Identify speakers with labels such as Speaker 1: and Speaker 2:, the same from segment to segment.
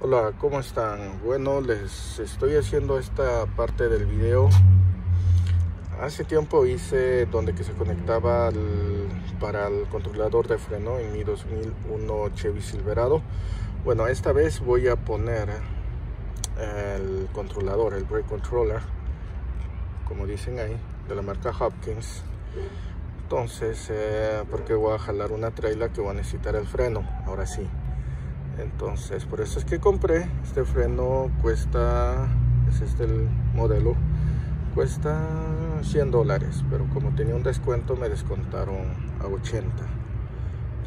Speaker 1: Hola, ¿cómo están? Bueno, les estoy haciendo esta parte del video. Hace tiempo hice donde que se conectaba para el controlador de freno en mi 2001 Chevy Silverado. Bueno, esta vez voy a poner el controlador, el brake controller, como dicen ahí, de la marca Hopkins. Entonces, eh, porque voy a jalar una trailer que va a necesitar el freno, ahora sí entonces por eso es que compré este freno cuesta es este el modelo cuesta 100 dólares pero como tenía un descuento me descontaron a 80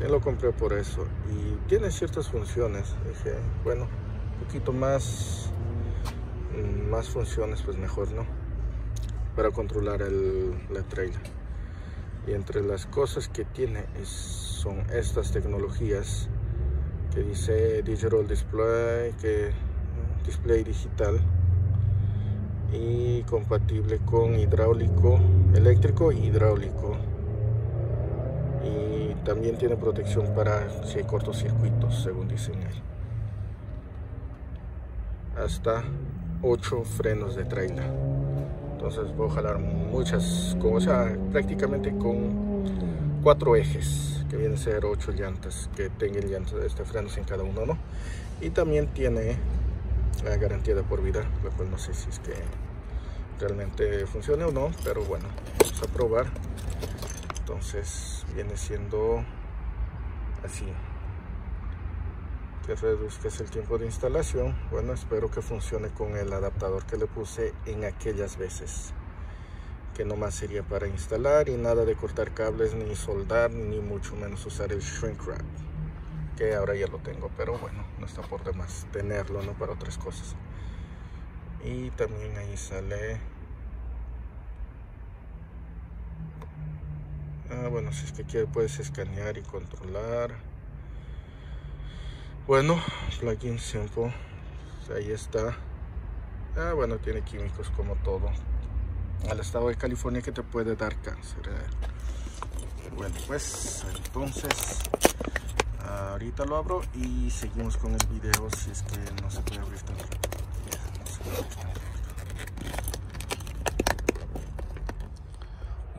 Speaker 1: yo lo compré por eso y tiene ciertas funciones. Dije bueno un poquito más más funciones pues mejor no para controlar el, la trailer. Y entre las cosas que tiene son estas tecnologías que dice digital display que display digital. Y compatible con hidráulico eléctrico y hidráulico. Y también tiene protección para si hay cortocircuitos según dicen ahí hasta 8 frenos de trailer. Entonces voy a jalar muchas sea prácticamente con cuatro ejes que viene a ser 8 llantas que tengan llantas este frenos en cada uno no y también tiene la garantía de por vida lo cual no sé si es que realmente funcione o no pero bueno vamos a probar. Entonces viene siendo así. Que reduzca el tiempo de instalación. Bueno espero que funcione con el adaptador que le puse en aquellas veces que nomás sería para instalar y nada de cortar cables ni soldar ni mucho menos usar el shrink wrap que ahora ya lo tengo pero bueno no está por demás tenerlo no para otras cosas. Y también ahí sale ah, bueno si es que quieres puedes escanear y controlar. Bueno plugin simple ahí está. Ah, bueno tiene químicos como todo al estado de California que te puede dar cáncer. Eh. Bueno, pues entonces ahorita lo abro y seguimos con el video si es que no se puede abrir tan rápido.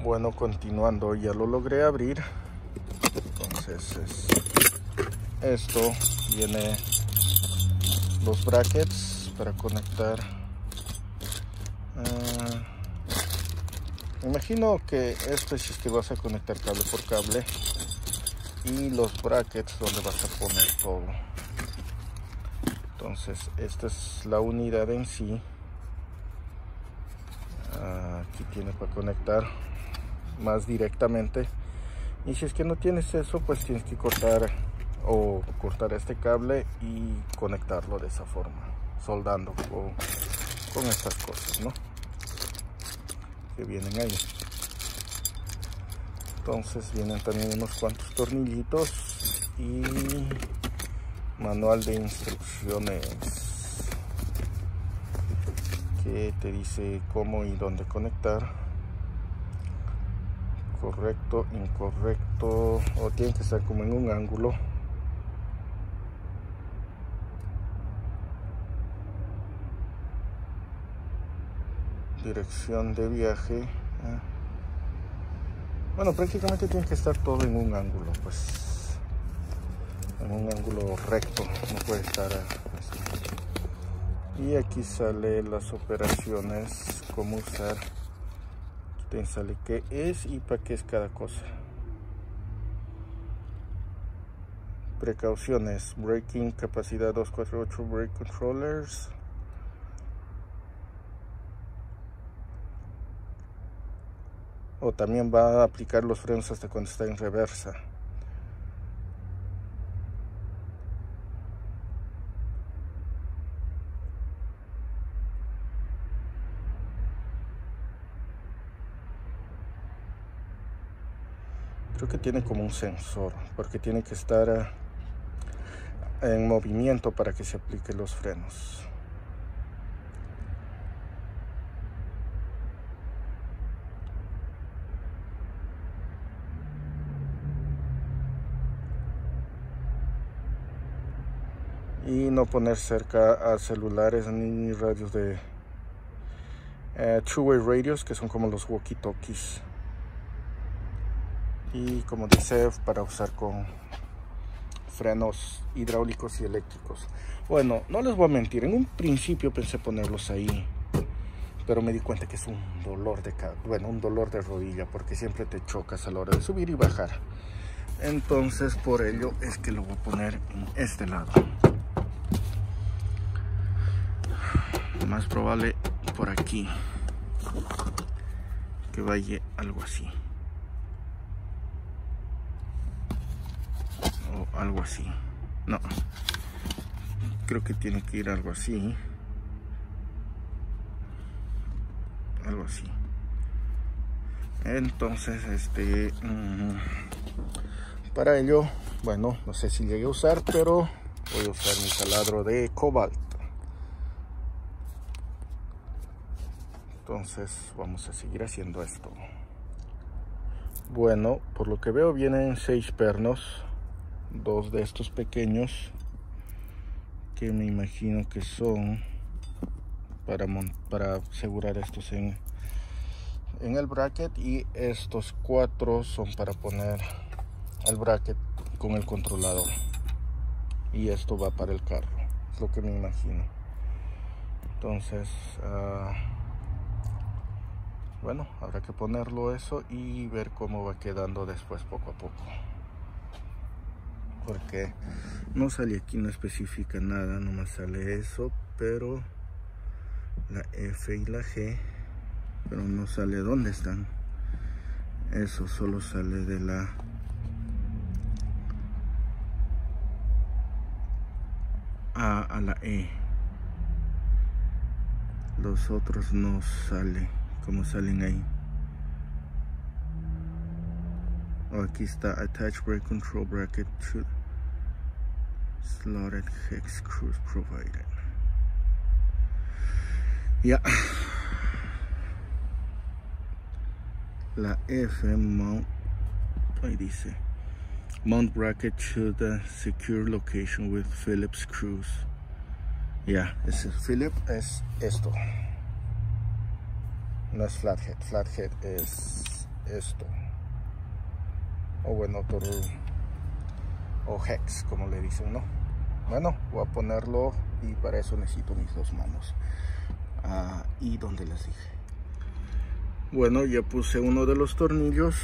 Speaker 1: Bueno, continuando, ya lo logré abrir. Entonces es esto viene los brackets para conectar me imagino que esto es que vas a conectar cable por cable y los brackets donde vas a poner todo. Entonces esta es la unidad en sí. Aquí tiene para conectar más directamente. Y si es que no tienes eso pues tienes que cortar o cortar este cable y conectarlo de esa forma soldando con, con estas cosas no que vienen ahí. Entonces vienen también unos cuantos tornillitos y manual de instrucciones. Que te dice cómo y dónde conectar. Correcto incorrecto o tiene que estar como en un ángulo dirección de viaje ¿eh? bueno prácticamente tiene que estar todo en un ángulo pues en un ángulo recto no puede estar así. Y aquí sale las operaciones cómo usar aquí sale qué es y para qué es cada cosa. Precauciones braking capacidad 248 brake controllers o también va a aplicar los frenos hasta cuando está en reversa. Creo que tiene como un sensor, porque tiene que estar eh, en movimiento para que se aplique los frenos. Y no poner cerca a celulares ni radios de eh, two-way radios que son como los walkie-talkies. Y como dice para usar con frenos hidráulicos y eléctricos. Bueno no les voy a mentir en un principio pensé ponerlos ahí pero me di cuenta que es un dolor de bueno un dolor de rodilla porque siempre te chocas a la hora de subir y bajar. Entonces por ello es que lo voy a poner en este lado más probable por aquí que vaya algo así. O algo así. No. Creo que tiene que ir algo así. Algo así. Entonces este mm, para ello bueno no sé si llegué a usar pero voy a usar mi taladro de cobalto entonces vamos a seguir haciendo esto. Bueno por lo que veo vienen seis pernos. Dos de estos pequeños que me imagino que son para, para asegurar estos en, en el bracket. Y estos cuatro son para poner el bracket con el controlador. Y esto va para el carro es lo que me imagino. Entonces uh, bueno habrá que ponerlo eso y ver cómo va quedando después poco a poco. Porque no sale aquí no especifica nada nomás sale eso pero la F y la G pero no sale dónde están. Eso solo sale de la A a la E. Los otros no sale como salen ahí oh, aquí está attach brake control bracket to slotted hex screws provided. Ya. La F mount ahí dice mount bracket to the secure location with Phillips screws. Ya ese Phillips es esto no es flathead flathead es esto. O bueno otro o hex como le dicen no bueno voy a ponerlo y para eso necesito mis dos manos. Ah, y donde les dije bueno ya puse uno de los tornillos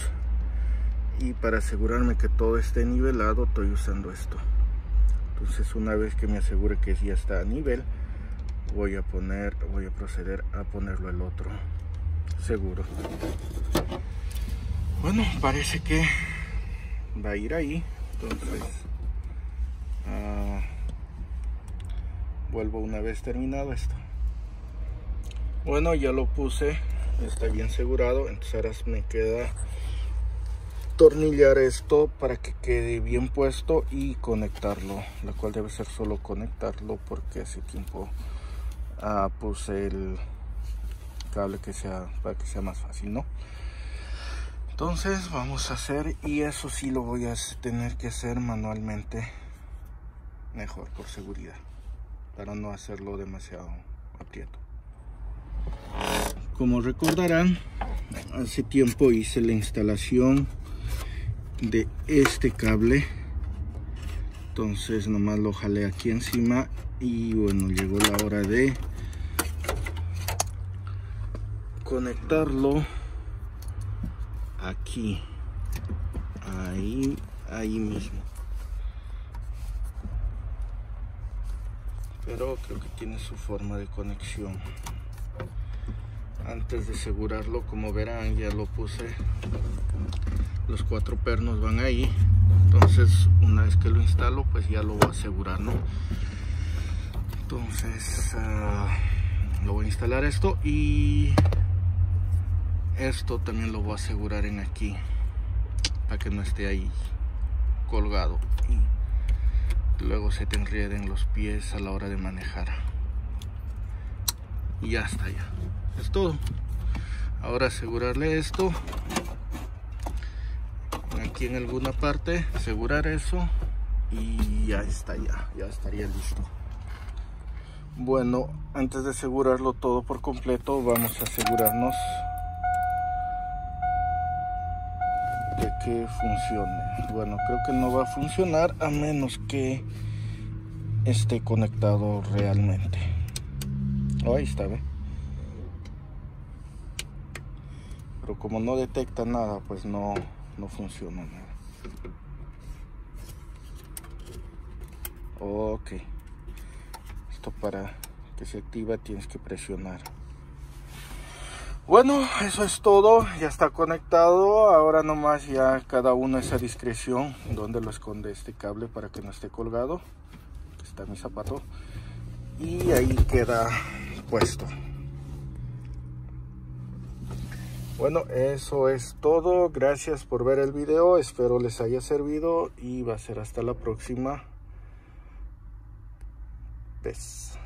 Speaker 1: y para asegurarme que todo esté nivelado estoy usando esto. Entonces una vez que me asegure que ya está a nivel voy a poner voy a proceder a ponerlo el otro seguro. Bueno parece que va a ir ahí. Entonces uh, vuelvo una vez terminado esto. Bueno ya lo puse. Está bien asegurado. Entonces ahora me queda tornillar esto para que quede bien puesto y conectarlo la cual debe ser solo conectarlo porque hace tiempo ah, puse el cable que sea para que sea más fácil no entonces vamos a hacer y eso sí lo voy a tener que hacer manualmente mejor por seguridad para no hacerlo demasiado aprieto como recordarán, hace tiempo hice la instalación de este cable. Entonces nomás lo jalé aquí encima y bueno, llegó la hora de conectarlo aquí. Ahí ahí mismo. Pero creo que tiene su forma de conexión. Antes de asegurarlo como verán ya lo puse. Los cuatro pernos van ahí. Entonces una vez que lo instalo pues ya lo voy a asegurar no entonces uh, lo voy a instalar esto y esto también lo voy a asegurar en aquí para que no esté ahí colgado y luego se te enreden los pies a la hora de manejar. Y ya está ya. Es todo. Ahora asegurarle esto. Aquí en alguna parte asegurar eso. Y ya está ya, ya estaría listo. Bueno, antes de asegurarlo todo por completo, vamos a asegurarnos que funcione. Bueno, creo que no va a funcionar a menos que esté conectado realmente. Ahí está, ¿ve? Pero como no detecta nada, pues no, no funciona nada. Ok. Esto para que se activa tienes que presionar. Bueno, eso es todo. Ya está conectado. Ahora nomás ya cada uno es a discreción donde lo esconde este cable para que no esté colgado. Está mi zapato. Y ahí queda puesto. Bueno, eso es todo. Gracias por ver el video. Espero les haya servido y va a ser hasta la próxima. Peace.